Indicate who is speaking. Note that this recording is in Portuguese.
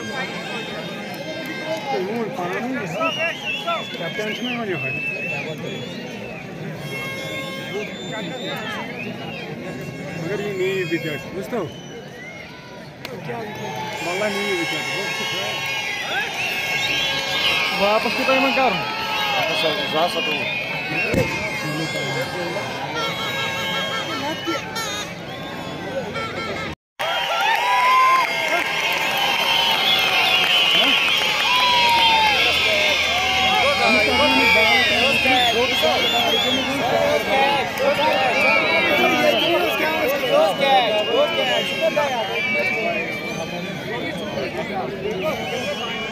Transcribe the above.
Speaker 1: Tem
Speaker 2: um parando nisso. É apenas uma olha, olha. Magari niye gidiyor? Mustafa. Vallahi niye gidiyor?
Speaker 1: Vá para escutar aí, mancaram. Vá
Speaker 3: para escutar aí,
Speaker 2: mancaram.
Speaker 1: Thank you.